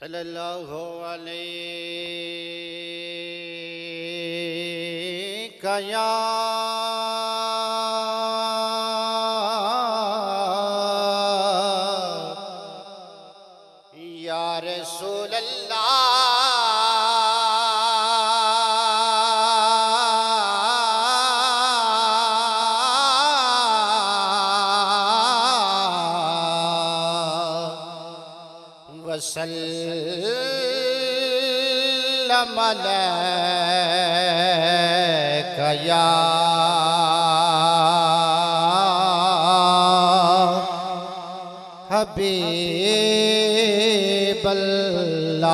صلی اللہ علیہ یا یا وسلم عليك يا حبيب الله.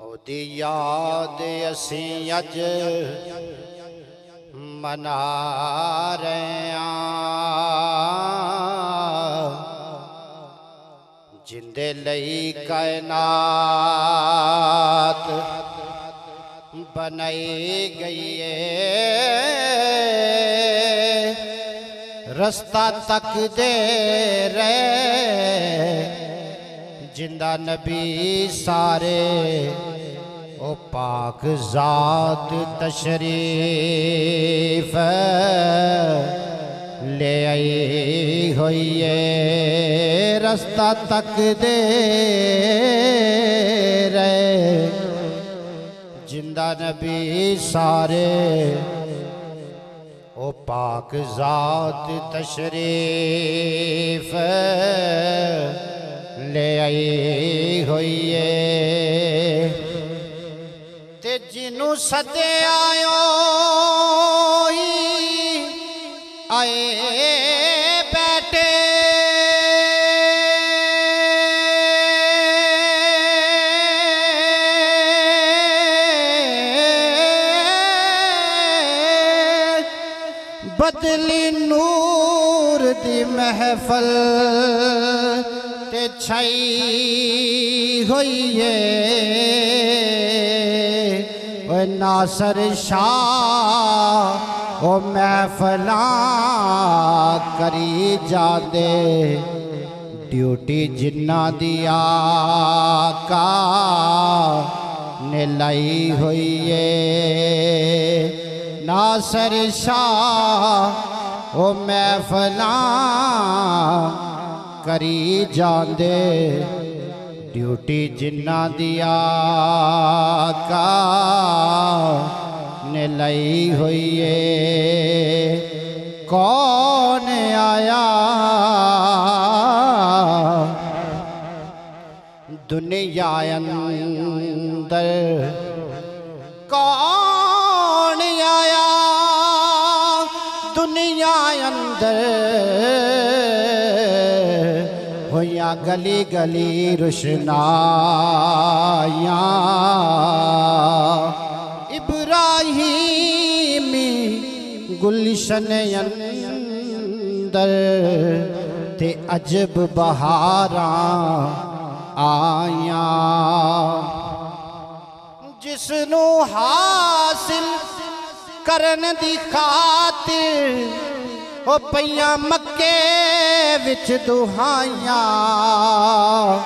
اودي یاد اسیں اج منا رہے ہیں جندے لئی کائنات بنائی گئی ہے۔ رستہ تک دے رہے۔ جندہ نبی سارے۔ او پاک ذات تشریف لے آئی ہوئی ہے رستہ تک دے رہے جندہ نبی سارے او پاک ذات تشریف لے آئی ہوئی ہے تے جنوں سدے بدلی نور دی محفل تے چھائی ہوئی ہے۔ اے ناصر شاہ، او محفلاں کری جاندے۔ ڈیوٹی جنہ دی آقا نے لائی ہوئی ہے۔ ناصر شاہ، او محفلاں کری جاندے۔ ڈیوٹی جنہ دیا کا نے لئی ہوئی ہے۔ کون آیا؟ دنیا اندر کون اندر۔ ہویا گلی گلی روشنائیاں۔ ابراہیمی گلشن اندر تے عجب بہاراں آیاں جس نو حاصل کرن دی خاطر او پیا مکے وچ دہائیاں۔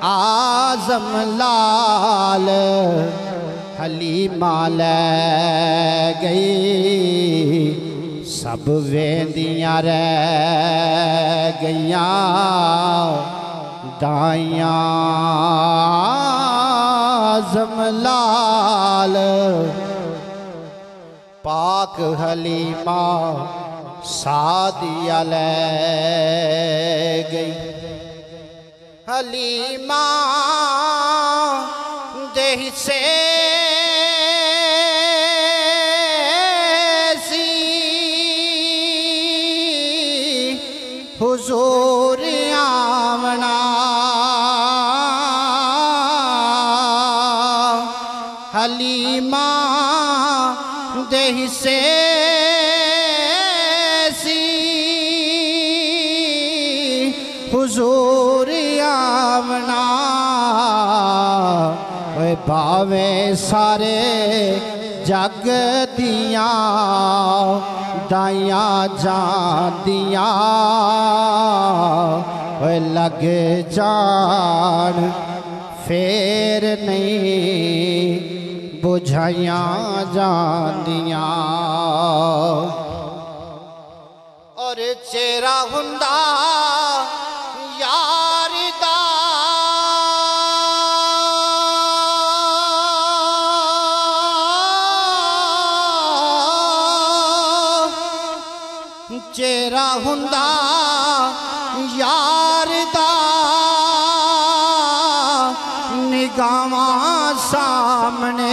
آزم لال حلیمہ لے گئی۔ سب ویندیاں رہ گئیاں۔ دائیاں۔ آزم لال۔ پاک حلیمہ۔ سادیہ لے گئی حلیمہ دہی سے حضور حضور آونا۔ اے باوے سارے جگ دیا دایا جان دیا اے لگ جان فیر نہیں بجھائیاں جان دیا اور چیرہ ہندہ چہرہ ہندہ یار دا سامنے۔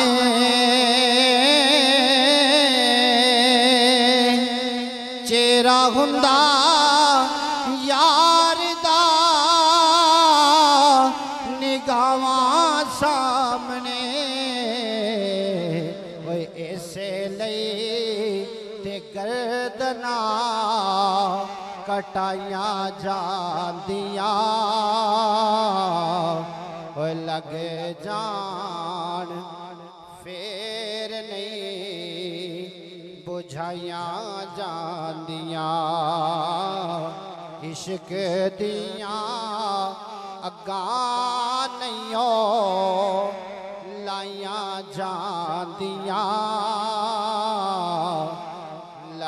چہرہ ہندہ یار دا سامنے۔ وہ اسے لئی گردنا کٹائیاں جاندیاں۔ لگے جان فیر نہیں بجھائیاں جاندیاں۔ عشق دیا اگا نہیں ہو، لائیاں جاندیاں۔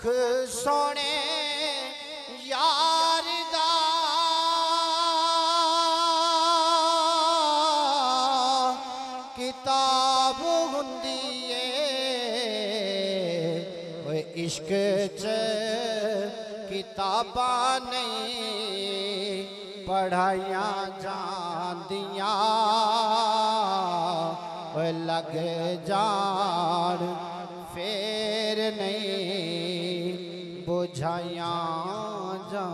دکھ سونے یار دا۔ کتاب ہندی ہے عشق چ کتاباں نہیں، پڑھائیاں جاندیاں۔ لگ جان، پھر نہیں۔ বুঝাইয়া যা